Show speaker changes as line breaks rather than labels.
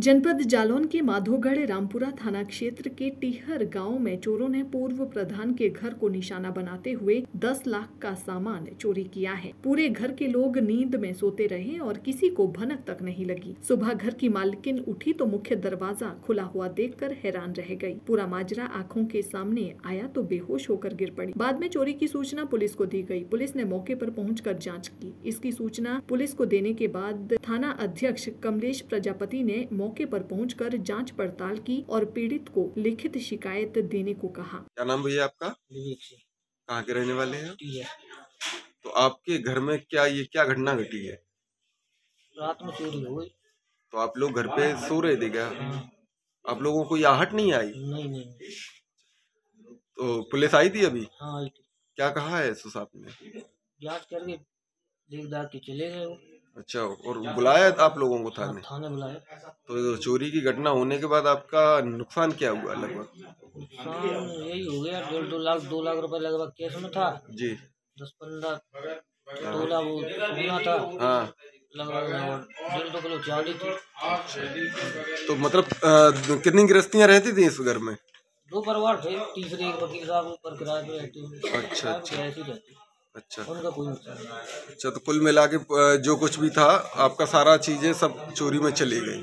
जनपद जालौन के माधोगढ़ रामपुरा थाना क्षेत्र के टिहर गाँव में चोरों ने पूर्व प्रधान के घर को निशाना बनाते हुए 10 लाख का सामान चोरी किया है। पूरे घर के लोग नींद में सोते रहे और किसी को भनक तक नहीं लगी। सुबह घर की मालकिन उठी तो मुख्य दरवाज़ा खुला हुआ देखकर हैरान रह गई। पूरा माजरा आँखों के सामने आया तो बेहोश होकर गिर पड़ी। बाद में चोरी की सूचना पुलिस को दी गई पुलिस ने मौके पर पहुंचकर जाँच की। इसकी सूचना पुलिस को देने के बाद थाना अध्यक्ष कमलेश प्रजापति ने मौके पर पहुंचकर जाँच पड़ताल की और पीड़ित को लिखित शिकायत देने को कहा।
क्या नाम भैया आपका? कहाँ के रहने वाले हैं तो आपके घर में क्या ये क्या घटना घटी है?
रात में चोरी हो गई।
तो आप लोग घर पे सो रहे थे क्या?
हाँ,
आप लोगों को आहट नहीं आई?
नहीं नहीं।
तो पुलिस आई थी अभी?
हाँ
क्या कहा है सुसाप ने
जाँच करके देख दाख के चले गए
अच्छा और बुलाया था आप लोगों को
हाँ,
थाने
थाने बुलाया।
तो चोरी की घटना होने के बाद आपका नुकसान क्या हुआ लगभग?
यही हो गया डेढ़ दो लाख दो लाख रुपए लगभग कैश में था।
जी।
दस पंद्रह वो सोना था।
हाँ।
लगभग दो किलो थी।
तो मतलब कितनी गृहस्थियाँ रहती थी इस घर में?
दो परिवार थे तीसरे एक वकील साहब ऊपर किराए पे रहते
अच्छा, अच्छा।
ऐसे रहते।
अच्छा।
उनका कोई नुकसान नहीं
अच्छा तो कुल मिला के जो कुछ भी था आपका सारा चीज़ें सब चोरी में चली गई।